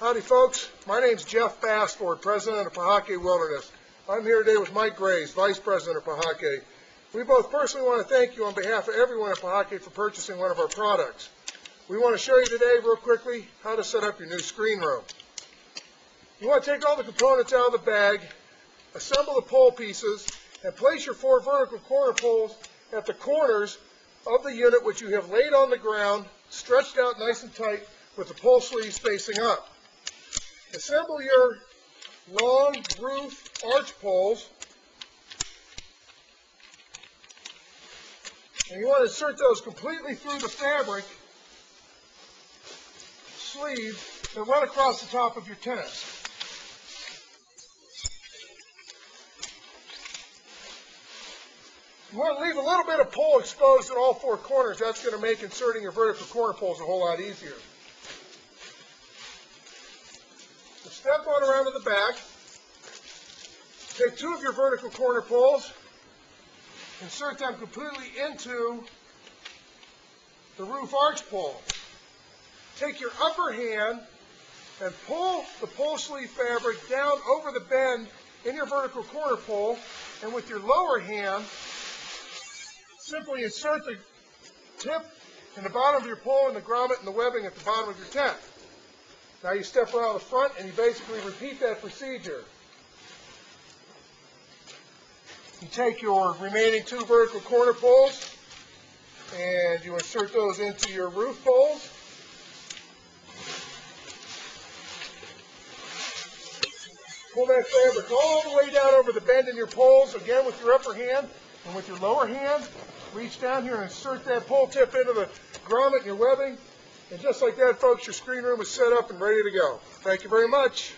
Howdy, folks. My name's Jeff Bassford, president of Paha Que Wilderness. I'm here today with Mike Graves, vice president of Paha Que. We both personally want to thank you on behalf of everyone at Paha Que for purchasing one of our products. We want to show you today, real quickly, how to set up your new screen room. You want to take all the components out of the bag, assemble the pole pieces, and place your four vertical corner poles at the corners of the unit which you have laid on the ground, stretched out nice and tight with the pole sleeves facing up. Assemble your long roof arch poles. And you want to insert those completely through the fabric sleeve that run across the top of your tent. You want to leave a little bit of pole exposed at all four corners. That's going to make inserting your vertical corner poles a whole lot easier. Step on around to the back. Take two of your vertical corner poles, insert them completely into the roof arch pole. Take your upper hand and pull the pole sleeve fabric down over the bend in your vertical corner pole, and with your lower hand, simply insert the tip in the bottom of your pole and the grommet and the webbing at the bottom of your tent. Now you step around the front and you basically repeat that procedure. You take your remaining two vertical corner poles and you insert those into your roof poles. Pull that fabric all the way down over the bend in your poles, again with your upper hand, and with your lower hand, reach down here and insert that pole tip into the grommet and your webbing. And just like that, folks, your screen room is set up and ready to go. Thank you very much.